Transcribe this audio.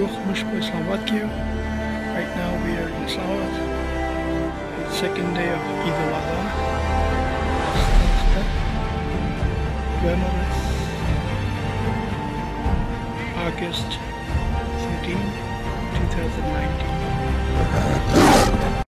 Khushbu, Slovakia. Right now we are in Islamabad. The second day of Eid al-Adha. Glamorous. August 13,